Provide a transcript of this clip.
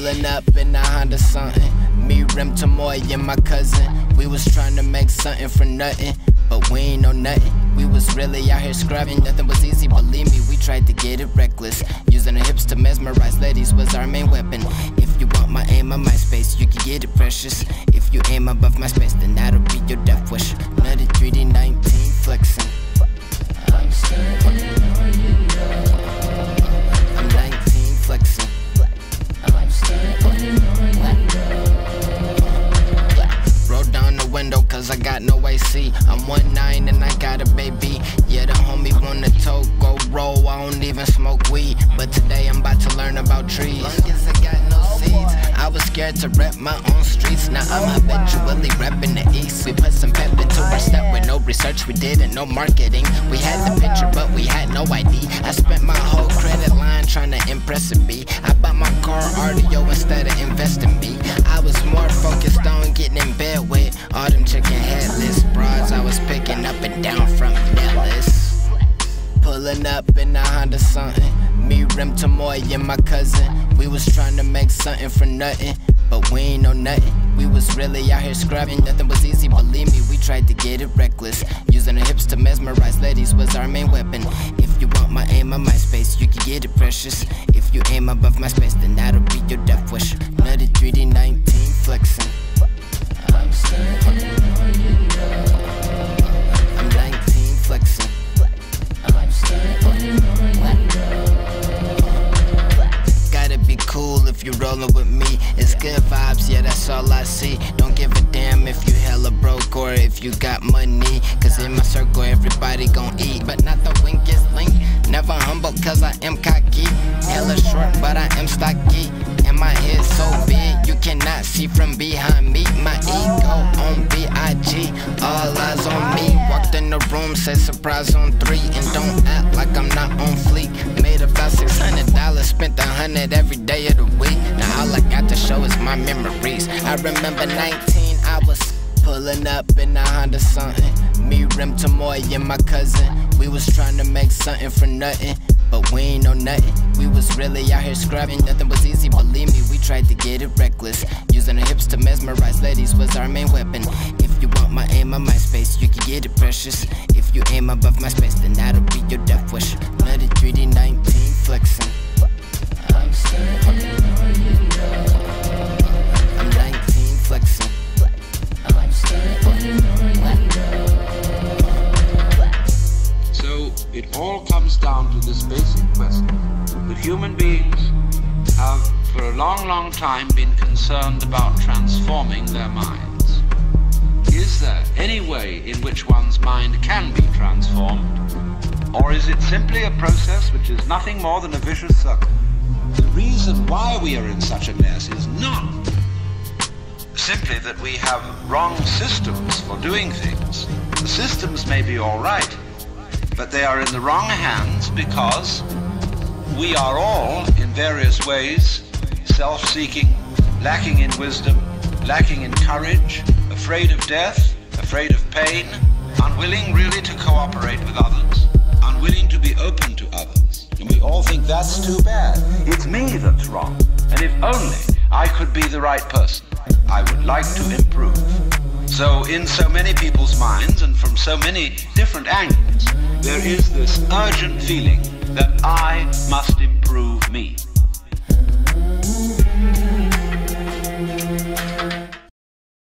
Pulling up in a Honda something. Me, Rim Tamoy, and my cousin. We was trying to make something for nothing. But we ain't know nothing. We was really out here scrubbing. Nothing was easy, believe me. We tried to get it reckless. Using our hips to mesmerize ladies was our main weapon. If you want my aim on my space, you can get it precious. If you aim above my space, then that'll be your death wish. Nutty 3D19 no AC. I'm 1'9 and I got a baby. Yeah, the homie wanna tote, go roll. I don't even smoke weed. But today I'm about to learn about trees. Long as I got no oh, seeds. I was scared to rep my own streets. Now I'm oh, habitually repping the east. We put some pep into our step with no research, we didn't, no marketing. We had the picture, but we had no ID. I spent my whole credit line trying to impress a B. I bought my car audio instead of investing me. From Nellis. Pulling up in a Honda something. Me, Rim Tamoy, and my cousin. We was trying to make something for nothing. But we ain't know nothing. We was really out here scrubbing. Nothing was easy, believe me. We tried to get it reckless. Using our hips to mesmerize ladies was our main weapon. If you want my aim on my space, you can get it precious. If you aim above my space, then that'll be your death wish. Nutty 3D19 flexing. I'm all I see. Don't give a damn if you hella broke or if you got money. Cause in my circle, everybody gon' eat. But not the winkest link. Never humble, cause I am cocky. Hella short, but I am stocky. And my head so big, you cannot see from behind said surprise on three. And don't act like I'm not on fleek. Made about $600, spent a hundred every day of the week. Now all I got to show is my memories. I remember 19, I was pulling up in a Honda something. Me, Rim Tamoy, and my cousin. We was trying to make something for nothing. But we ain't know nothing. We was really out here scrubbing. Nothing was easy, believe me. We tried to get it reckless. Using the hips to mesmerize ladies was our main weapon. You want my aim on my space, you can get it precious. If you aim above my space, then that'll be your death wish. Nutty 3D19 flexing. I'm 19 flexing. So it all comes down to this basic question that human beings have for a long, long time been concerned about transforming their minds. Is there any way in which one's mind can be transformed? Or is it simply a process which is nothing more than a vicious circle? The reason why we are in such a mess is not simply that we have wrong systems for doing things. The systems may be all right, but they are in the wrong hands because we are all, in various ways, self-seeking, lacking in wisdom, lacking in courage, afraid of death, afraid of pain, unwilling really to cooperate with others, unwilling to be open to others. And we all think that's too bad. It's me that's wrong. And if only I could be the right person, I would like to improve. So in so many people's minds and from so many different angles, there is this urgent feeling that I must improve me.